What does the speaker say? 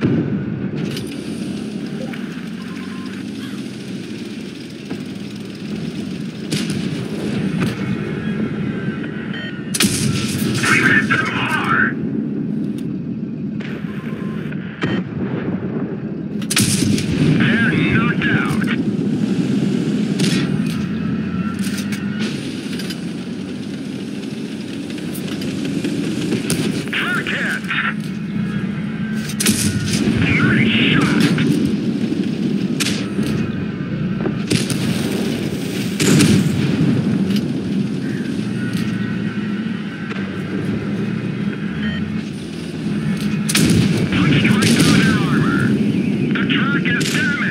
you Yes, damn it.